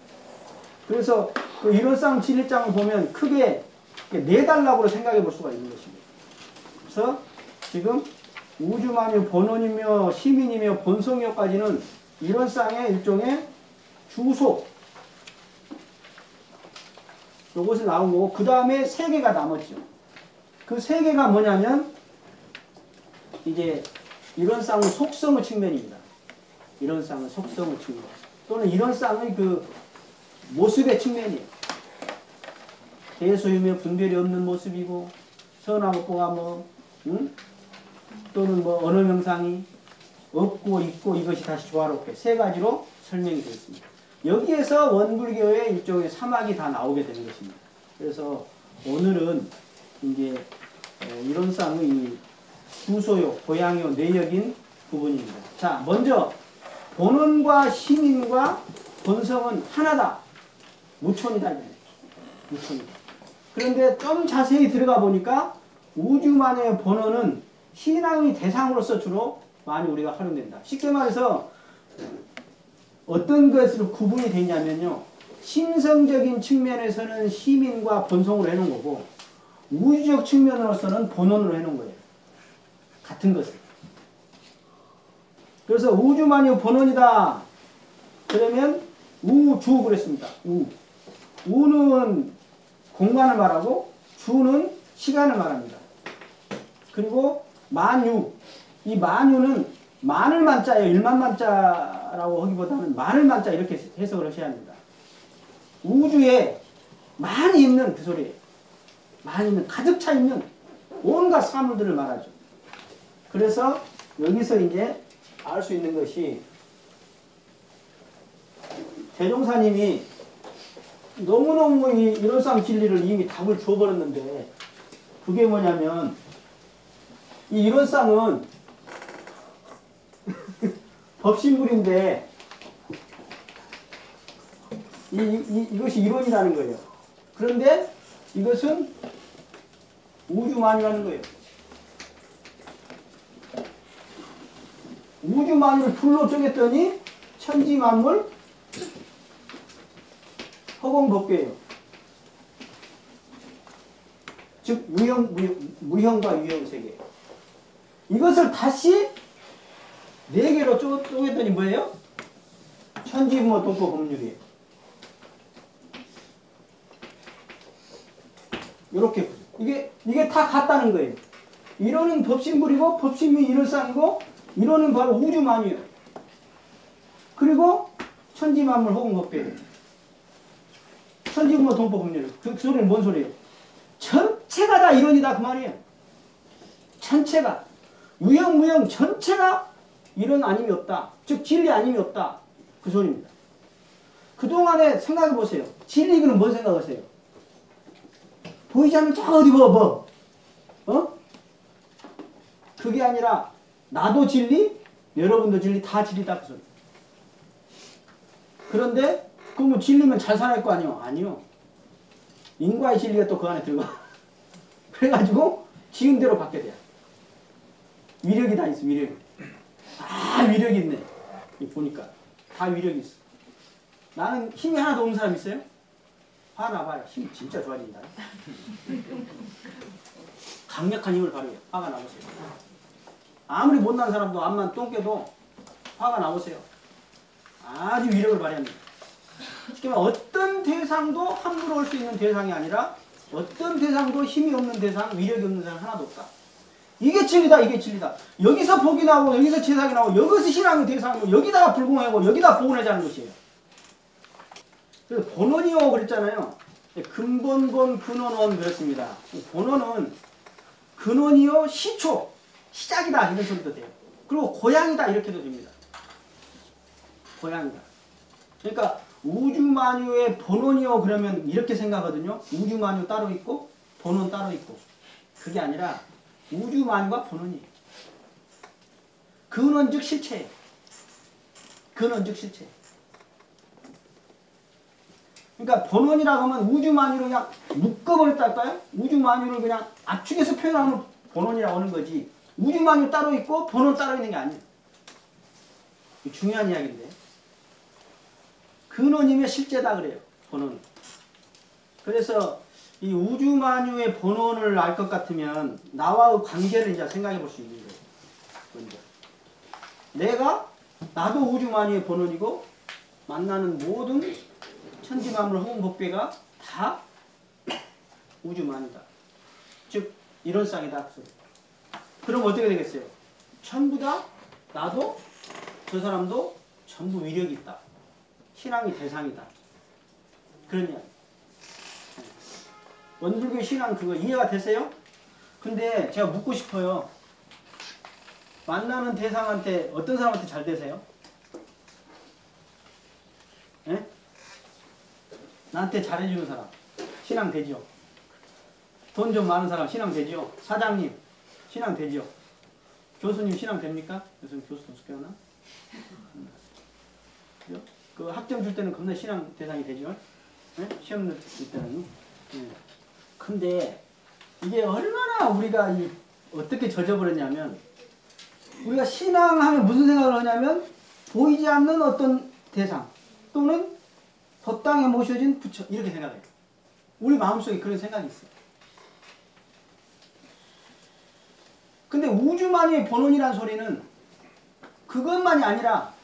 그래서 그 이론상 진일장을 보면 크게 네 단락으로 생각해 볼 수가 있는 것입니다. 그래서 지금 우주만유 본원이며 시민이며 본성이요까지는 이런 쌍의 일종의 주소 요것이 나오고 그 다음에 세 개가 남았죠. 그 세 개가 뭐냐면 이제 쌍의 속성의 측면입니다. 쌍의 속성의 측면 또는 이런 쌍의 그 모습의 측면이에요. 대소유며 분별이 없는 모습이고 선하고가 뭐 응? 또는 뭐 언어 명상이 없고 있고 이것이 다시 조화롭게 세 가지로 설명이 되어 있습니다. 여기에서 원불교의 일종의 사막이 다 나오게 되는 것입니다. 그래서 오늘은 이제 에, 이론상의 이 주소요, 고양요, 내역인 부분입니다. 자, 먼저 본원과 시민과 본성은 하나다. 무촌이다. 이거예요. 무촌이다. 그런데 좀 자세히 들어가 보니까 우주만의 본원은 신앙의 대상으로서 주로 많이 우리가 활용된다. 쉽게 말해서 어떤 것으로 구분이 되냐면요. 심성적인 측면에서는 시민과 본성으로 해놓은 거고 우주적 측면으로서는 본원으로 해놓은 거예요. 같은 것을. 그래서 우주만이 본원이다. 그러면 우주 그랬습니다. 우. 우는 공간을 말하고 주는 시간을 말합니다. 그리고 만유. 이 만유는 만을 만자예요. 일만 만자라고 하기보다는 만을 만자 이렇게 해석을 하셔야 합니다. 우주에 많이 있는 그 소리예요. 많이 있는 가득 차 있는 온갖 사물들을 말하죠. 그래서 여기서 이제 알 수 있는 것이 대종사님이 너무너무 이 일월상 진리를 이미 답을 줘버렸는데 그게 뭐냐면 이 일월상은 법신물인데 이, 이, 이것이 이론이라는 거예요. 그런데 이것은 우주만이라는 거예요. 우주만을 풀로 쪼갰더니 천지 만물 허공 법계예요. 즉 무형, 무형, 무형과 유형 세계. 이것을 다시 네 개로 쪼, 쪼갰더니 뭐예요? 천지부모 동포 법률이에요. 이렇게 이게 이게 다 같다는 거예요. 이론은 법신불이고 법신이 일월상이고 이론은 바로 우주만이에요. 그리고 천지만물 혹은. 천지부모 동포 법률. 그, 그 소리는 뭔 소리예요? 전체가 다 이론이다 그 말이에요. 전체가 유형 무형 전체가 이론 아님이 없다. 즉 진리 아님이 없다. 그 소리입니다. 그동안에 생각해 보세요. 진리는 뭔 생각하세요? 보이지 않는 저 어디 뭐, 뭐, 어? 그게 아니라, 나도 진리, 여러분도 진리, 다 진리다, 그 소리. 그런데, 그러면 진리면 잘 살아야 할 거 아니요? 아니요. 인과의 진리가 또 그 안에 들어가. 그래가지고, 지은 대로 받게 돼요. 위력이 다 있어, 위력이. 다 위력이 있네. 보니까. 다 위력이 있어. 나는 힘이 하나도 없는 사람 있어요? 화나 봐요. 힘이 진짜 좋아진다. 강력한 힘을 발휘해요. 화가 나보세요. 아무리 못난 사람도 암만 똥개도 화가 나보세요. 아주 위력을 발휘합니다. 쉽게 말해 어떤 대상도 함부로 올 수 있는 대상이 아니라 어떤 대상도 힘이 없는 대상, 위력이 없는 대상 하나도 없다. 이게 진리다, 이게 진리다. 여기서 복이 나오고, 여기서 재상이 나오고, 여기서 신앙이 대상이고, 여기다가 불공하고, 여기다 복원하자는 것이에요. 그래서 본원이요 그랬잖아요. 근본본 근원원 그랬습니다. 본원은 근원이요 시초 시작이다 이런 소리도 돼요. 그리고 고향이다 이렇게도 됩니다. 고향이다. 그러니까 우주만유의 본원이요 그러면 이렇게 생각하거든요. 우주만유 따로 있고 본원 따로 있고 그게 아니라 우주만유가 본원이에요. 근원 즉 실체예요. 근원 즉 실체. 그러니까 본원이라고 하면 우주만유를 그냥 묶어버렸달까요? 우주만유를 그냥 압축해서 표현하면 본원이라고 하는 거지. 우주만유 따로 있고 본원 따로 있는 게 아니에요. 중요한 이야기인데. 근원이면 실제다 그래요. 본원. 그래서 이 우주만유의 본원을 알것 같으면 나와의 관계를 이제 생각해 볼 수 있는 거예요. 내가 나도 우주만유의 본원이고 만나는 모든 천지만물 허공법계가 다 우주만이다. 즉 이론상이다. 그럼 어떻게 되겠어요? 전부 다 나도 저 사람도 전부 위력이 있다. 신앙이 대상이다. 그런 이야기. 원불교 신앙 그거 이해가 되세요? 근데 제가 묻고 싶어요. 만나는 대상한테 어떤 사람한테 잘 되세요? 예? 나한테 잘해주는 사람 신앙 되죠? 돈 좀 많은 사람 신앙 되죠? 사장님 신앙 되죠? 교수님 신앙 됩니까? 요즘 교수 도숙하나? 그 학점 줄 때는 겁나 신앙 대상이 되죠? 네? 시험 낼 때는. 네. 근데 이게 얼마나 우리가 이 어떻게 젖어버렸냐면 우리가 신앙하면 무슨 생각을 하냐면 보이지 않는 어떤 대상 또는 법당에 모셔진 부처 이렇게 생각해요. 우리 마음속에 그런 생각이 있어요. 근데 우주만의 본원이란 소리는 그것만이 아니라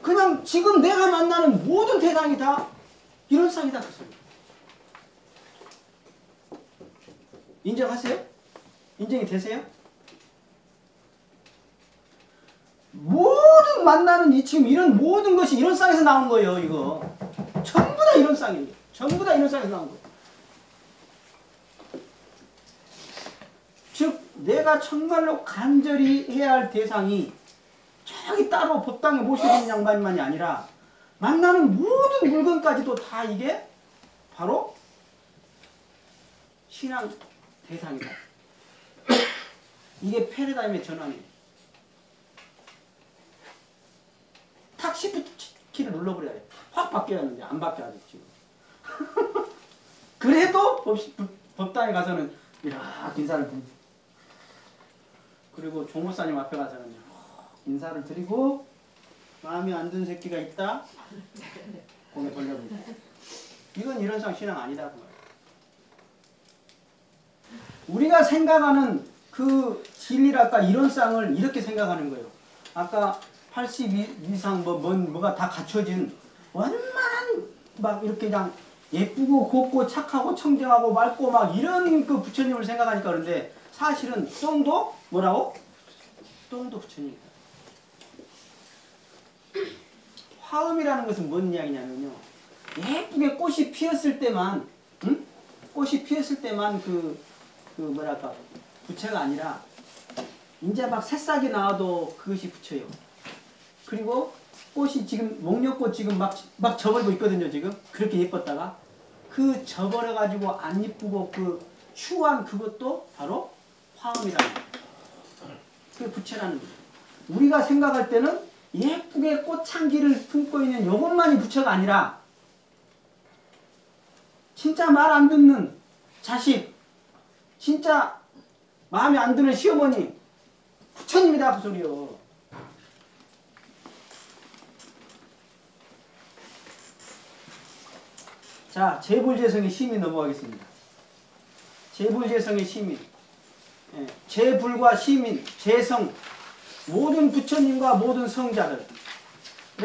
그냥 지금 내가 만나는 모든 대상이 다 이런 상이다 그 소리. 인정하세요? 인정이 되세요? 모든 만나는 이 지금 이런 모든 것이 이런 쌍에서 나온 거예요, 이거. 전부 다 이런 쌍이에요. 전부 다 이런 쌍에서 나온 거예요. 즉, 내가 정말로 간절히 해야 할 대상이 저기 따로 법당에 모시는 양반만이 아니라 만나는 모든 물건까지도 다 이게 바로 신앙 대상이다. 이게 패러다임의 전환이에요. 탁 시프트 키를 눌러버려야 돼. 확 바뀌어야 하는데 안돼 지금. 그래도 법, 법당에 가서는 이렇게 인사를 그리고 종무사님 앞에 가서는 인사를 드리고 마음에 안 드는 새끼가 있다 고개 돌려보고 이건 이런상 신앙 아니다 그 말이야. 우리가 생각하는 그 진리랄까 이론상을 이렇게 생각하는 거예요. 아까 80 이상 뭐, 뭐 뭐가 다 갖춰진 원만한 막 이렇게 그냥 예쁘고 곱고 착하고 청정하고 맑고 막 이런 그 부처님을 생각하니까 그런데 사실은 똥도 뭐라고? 똥도 부처님이다. 화음이라는 것은 뭔 이야기냐면요. 예쁘게 꽃이 피었을 때만, 응? 꽃이 피었을 때만 그, 그 뭐랄까, 부채가 아니라, 이제 막 새싹이 나와도 그것이 부채요. 그리고 꽃이 지금, 목련꽃 지금 막, 막 져버리고 있거든요, 지금. 그렇게 예뻤다가. 그 져버려가지고 안 이쁘고 그 추한 그것도 바로 화음이라는 거예요. 그게 부채라는 거예요. 우리가 생각할 때는 예쁘게 꽃향기를 품고 있는 요것만이 부처가 아니라 진짜 말 안 듣는 자식 진짜 마음에 안 드는 시어머니 부처님이다 그 소리요. 자 재불재성의 시민 넘어가겠습니다. 재불재성의 시민 예, 재불과 시민, 재성 모든 부처님과 모든 성자들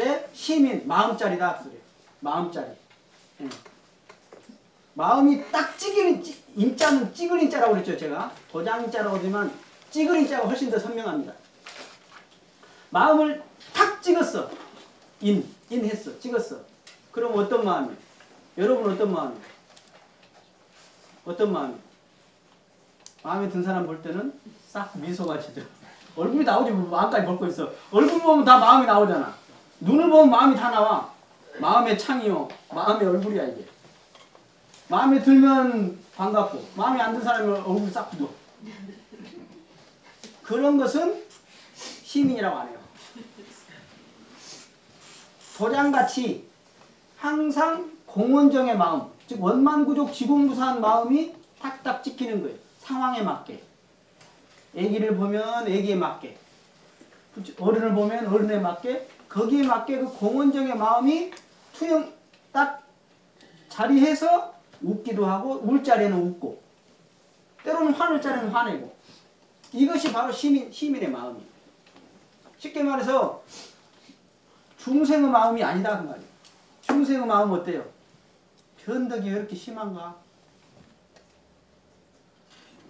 의 시민 마음짜리다 그래요. 마음짜리. 예. 마음이 딱 찌기는 인자는 찌그린 자라고 그랬죠 제가 도장자라고 하지만 찌그린 자가 훨씬 더 선명합니다. 마음을 탁 찍었어. 인, 인했어. 찍었어. 그럼 어떤 마음이? 여러분 어떤 마음이? 어떤 마음이? 마음에 든 사람 볼 때는 싹 미소가 지죠. 얼굴이 나오지 뭐 마음까지 벗고 있어. 얼굴 보면 다 마음이 나오잖아. 눈을 보면 마음이 다 나와. 마음의 창이요. 마음의 얼굴이야 이게. 마음에 들면 반갑고 마음에 안 든 사람은 얼굴 싹 굳어. 그런 것은 시민이라고 안 해요. 도장같이 항상 공원정의 마음, 즉 원만구족 지공부사한 마음이 탁탁 찍히는 거예요. 상황에 맞게. 애기를 보면 애기에 맞게. 어른을 보면 어른에 맞게. 거기에 맞게 그 공원정의 마음이 투영 딱 자리해서 웃기도 하고 울 자리에는 웃고 때로는 화낼 자리에는 화내고 이것이 바로 시민, 시민의 마음이에요. 쉽게 말해서 중생의 마음이 아니다 그 말이에요. 중생의 마음은 어때요? 변덕이 왜 이렇게 심한가?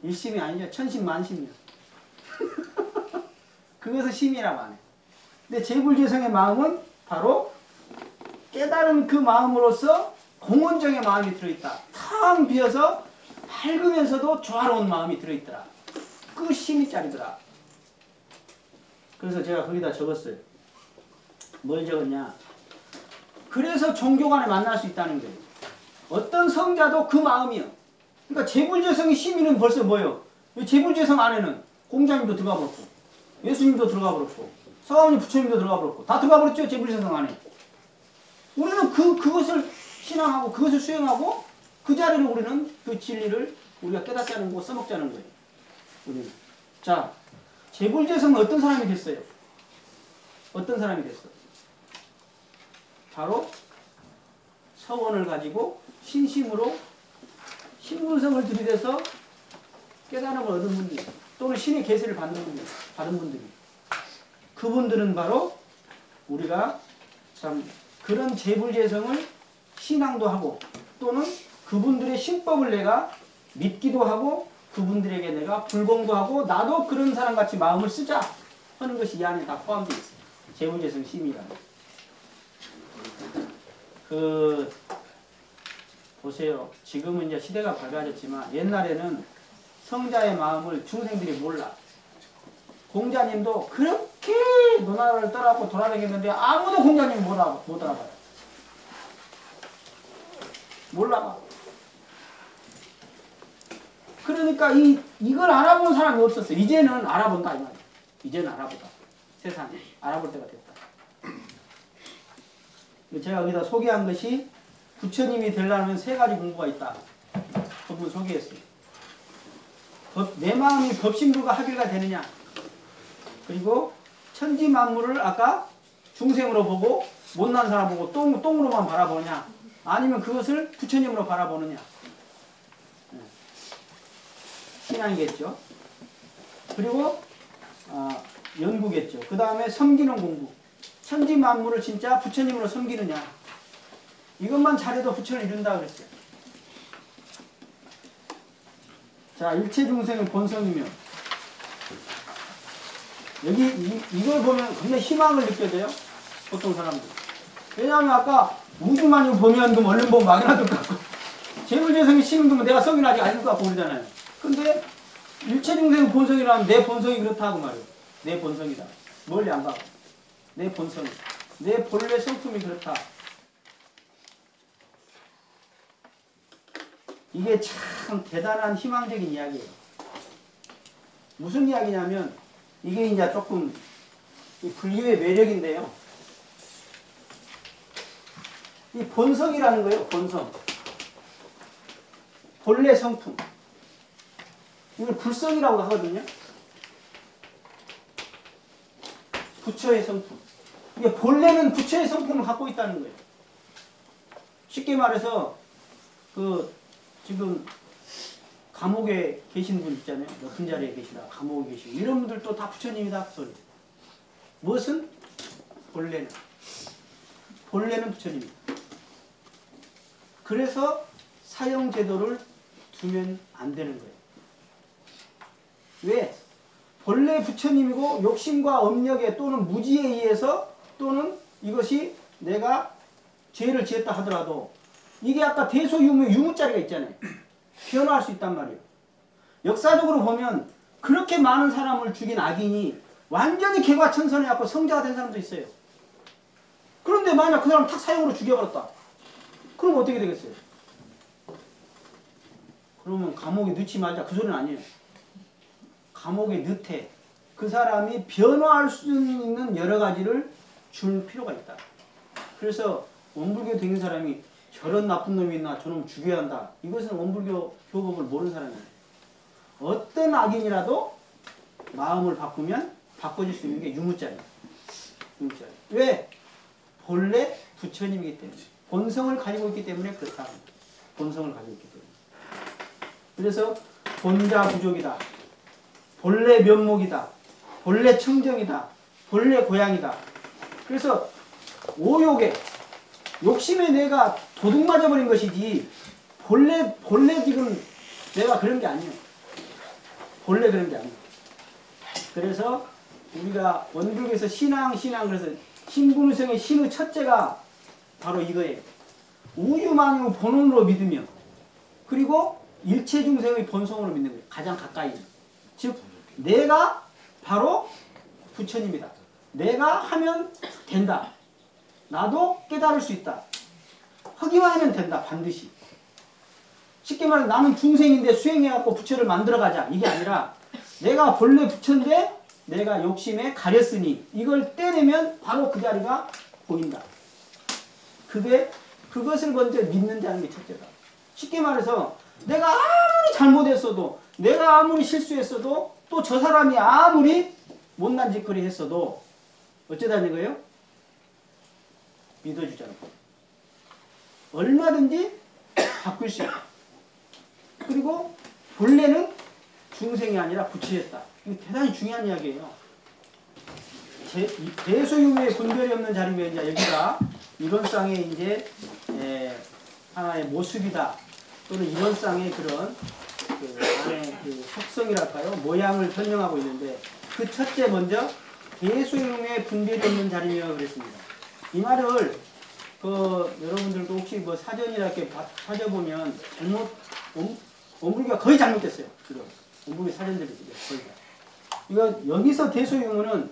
일심이 아니죠. 천심만심이요. 그것을 심이라고 하네. 근데 재불재성의 마음은 바로 깨달은 그 마음으로서 공원정의 마음이 들어있다. 텅 비어서 밝으면서도 조화로운 마음이 들어있더라. 그 심이 짜리더라. 그래서 제가 거기다 적었어요. 뭘 적었냐. 그래서 종교 간에 만날 수 있다는 거예요. 어떤 성자도 그 마음이요. 그러니까 재불재성의 심의는 벌써 뭐예요? 이 재불재성 안에는 공자님도 들어가 버렸고 예수님도 들어가 버렸고 서가모니 부처님도 들어가 버렸고 다 들어가 버렸죠 재불재성 안에. 우리는 그 그것을 신앙하고 그것을 수행하고 그 자리로 우리는 그 진리를 우리가 깨닫자는 거 써먹자는 거예요. 우리는 자 재불재성은 어떤 사람이 됐어요? 어떤 사람이 됐어? 바로 서원을 가지고 신심으로 신분성을 들이대서 깨달음을 얻은 분들 또는 신의 계시를 받는 분들, 받은 분들이 그분들은 바로 우리가 참 그런 재불재성을 신앙도 하고 또는 그분들의 신법을 내가 믿기도 하고 그분들에게 내가 불공도 하고 나도 그런 사람같이 마음을 쓰자 하는 것이 이 안에 다 포함되어 있어요. 재불재성 심이라는 그 보세요. 지금은 이제 시대가 밝아졌지만 옛날에는 성자의 마음을 중생들이 몰라. 공자님도 그렇게 노나라를 떠나고 돌아다녔는데 아무도 공자님 못, 알아, 못 알아봐요. 몰라봐. 그러니까 이, 이걸 알아보는 사람이 없었어. 이제는 알아본다, 이 말이야. 이제는 알아보다. 세상에. 알아볼 때가 됐다. 제가 여기다 소개한 것이 부처님이 되려면 세 가지 공부가 있다. 그분 소개했어요. 법, 내 마음이 법신부가 합일가 되느냐. 그리고 천지 만물을 아까 중생으로 보고 못난 사람 보고 똥, 똥으로만 바라보느냐. 아니면 그것을 부처님으로 바라보느냐. 네. 신앙이겠죠. 그리고 어, 연구겠죠. 그 다음에 섬기는 공부. 천지 만물을 진짜 부처님으로 섬기느냐. 이것만 잘해도 부처를 이룬다 그랬어요. 자, 일체 중생의 본성이며 여기 이, 이걸 보면 굉장히 희망을 느껴져요. 보통 사람들. 왜냐하면 아까 우주만 보면 그럼 얼른 보면 막연할 것 같고 재물재성이 심은 거면 내가 성이 아직 아닐 것 같고 그러잖아요. 근데 일체 중생의 본성이라면 내 본성이 그렇다고 말이에요. 내 본성이다. 멀리 안 가고. 내 본성. 내 본래 성품이 그렇다. 이게 참 대단한 희망적인 이야기예요. 무슨 이야기냐면 이게 이제 조금 불교의 매력인데요. 이 본성이라는 거예요. 본성. 본래 성품. 이걸 불성이라고 하거든요. 부처의 성품. 이게 본래는 부처의 성품을 갖고 있다는 거예요. 쉽게 말해서 그 지금 감옥에 계신 분 있잖아요. 높은 자리에 계시다. 감옥에 계시고 이런 분들도 다 부처님이다 그 소리. 무엇은 본래는 본래는 부처님이다. 그래서 사형 제도를 두면 안 되는 거예요. 왜? 본래 부처님이고 욕심과 업력에 또는 무지에 의해서 또는 이것이 내가 죄를 지었다 하더라도 이게 아까 대소유무 유무자리가 있잖아요. 변화할 수 있단 말이에요. 역사적으로 보면 그렇게 많은 사람을 죽인 악인이 완전히 개과천선해갖고 성자가 된 사람도 있어요. 그런데 만약 그 사람 탁 사형으로 죽여버렸다. 그럼 어떻게 되겠어요? 그러면 감옥에 넣지 말자. 그 소리는 아니에요. 감옥에 넣되 그 사람이 변화할 수 있는 여러 가지를 줄 필요가 있다. 그래서 원불교 되는 사람이 저런 나쁜 놈이 있나 저놈 죽여야 한다. 이것은 원불교 교법을 모르는 사람이에요. 어떤 악인이라도 마음을 바꾸면 바꿔줄 수 있는 게 유무자예요. 유무자예요. 왜? 본래 부처님이기 때문에. 본성을 가지고 있기 때문에 그렇다. 본성을 가지고 있기 때문에. 그래서 본자 부족이다. 본래 면목이다. 본래 청정이다. 본래 고향이다. 그래서 오욕에 욕심에 내가 도둑 맞아버린 것이지 본래 본래 지금 내가 그런 게 아니에요. 본래 그런 게 아니에요. 그래서 우리가 원불교에서 신앙 신앙 그래서 신분성의 신의 첫째가 바로 이거예요. 우유만유 본원으로 믿으며 그리고 일체 중생의 본성으로 믿는 거예요. 가장 가까이. 즉 내가 바로 부처님이다. 내가 하면 된다. 나도 깨달을 수 있다. 하기만 하면 된다. 반드시. 쉽게 말해 나는 중생인데 수행해갖고 부처를 만들어가자 이게 아니라 내가 본래 부처인데 내가 욕심에 가렸으니 이걸 떼내면 바로 그 자리가 보인다. 그게 그것을 먼저 믿는 자는 게 첫째다. 쉽게 말해서 내가 아무리 잘못했어도 내가 아무리 실수했어도 또 저 사람이 아무리 못난 짓거리 했어도 어쩌다는 거예요? 믿어주잖아. 얼마든지 바꿀 수 있다. 그리고 본래는 중생이 아니라 부처였다. 이거 대단히 중요한 이야기예요. 제, 이 대소유의 분별이 없는 자리면 이제 여기가 이론상의 이제 에, 하나의 모습이다. 또는 이론상의 그런 그 안에 그 속성이랄까요? 모양을 설명하고 있는데 그 첫째 먼저 대소유의 분별이 없는 자리며 그랬습니다. 이 말을 그 여러분들도 혹시 뭐 사전이라 이렇게 봐- 찾아보면 잘못 원- 원불교가 거의 잘못됐어요. 지금 원불교 사전들이 거의 다. 이거 여기서 대소유무는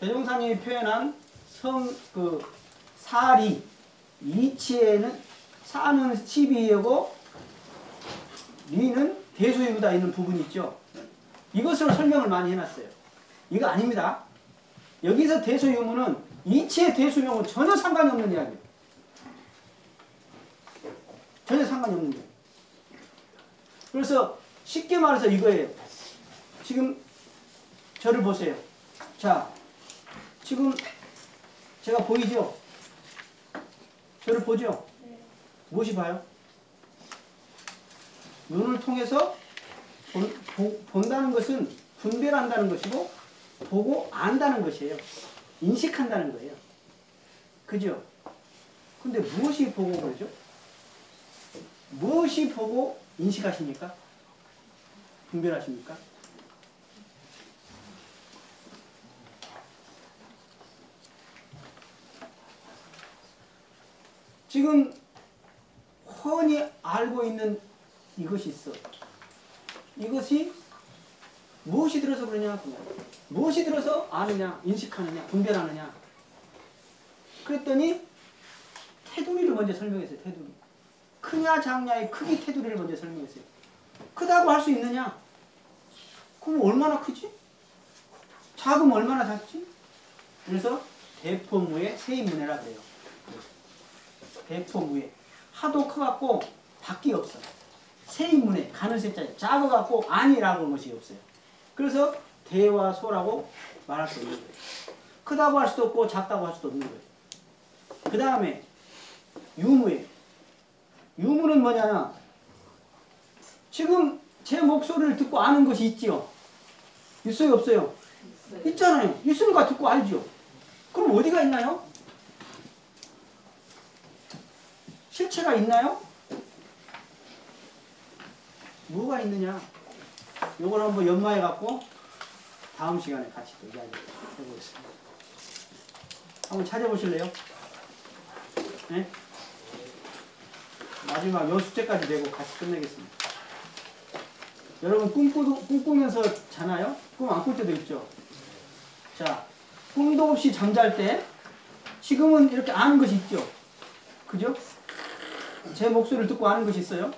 대종사님이 표현한 성 그 사리 이치에는 사는 12이고 리는 대소유무다 있는 부분이 있죠. 이것으로 설명을 많이 해놨어요. 이거 아닙니다. 여기서 대소유무는 이치의 대소유무는 전혀 상관이 없는 이야기예요. 전혀 상관이 없는 거예요. 그래서 쉽게 말해서 이거예요. 지금 저를 보세요. 자, 지금 제가 보이죠? 저를 보죠? 무엇이 봐요? 눈을 통해서 본, 보- 본다는 것은 분별한다는 것이고 보고 안다는 것이에요. 인식한다는 거예요. 그죠? 근데 무엇이 보고 그러죠? 무엇이 보고 인식하십니까? 분별하십니까? 지금 훤히 알고 있는 이것이 있어. 이것이 무엇이 들어서 그러냐? 무엇이 들어서 아느냐, 인식하느냐, 분별하느냐. 그랬더니 테두리를 먼저 설명했어요. 테두리. 크냐 작냐의 크기 테두리를 먼저 설명했어요. 크다고 할 수 있느냐? 그럼 얼마나 크지? 작으면 얼마나 작지? 그래서 대포무의 세인문해라 그래요. 대포무의 하도 커갖고 밖이 없어. 세인문해 가는 세자에 작아갖고 아니라고 하는 것이 없어요. 그래서 대와 소라고 말할 수 있는 거예요. 크다고 할 수도 없고 작다고 할 수도 없는 거예요. 그 다음에 유무예요. 유무는 뭐냐? 지금 제 목소리를 듣고 아는 것이 있지요. 있어요, 없어요? 있잖아요. 있으니까 듣고 알죠. 그럼 어디가 있나요? 실체가 있나요? 뭐가 있느냐? 요걸 한번 연마해 갖고 다음 시간에 같이 또 이야기 해보겠습니다. 한번 찾아보실래요? 네? 마지막 요 숙제까지 내고 같이 끝내겠습니다. 여러분 꿈꾸도, 꿈꾸면서 자나요? 꿈 안 꿀 때도 있죠? 자, 꿈도 없이 잠잘 때 지금은 이렇게 아는 것이 있죠? 그죠? 제 목소리를 듣고 아는 것이 있어요?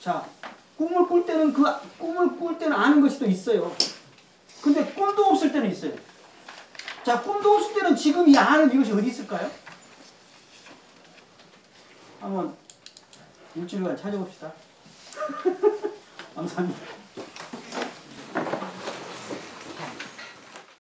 자, 꿈을 꿀 때는 그 꿈을 꿀 때는 아는 것이 또 있어요. 근데 꿈도 없을 때는 있어요. 자, 꿈도 없을 때는 지금 이 아는 이것이 어디 있을까요? 한번 일주일간 찾아봅시다. 감사합니다.